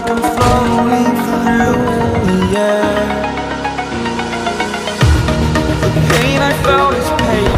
I've been through the air. The pain I felt is pain.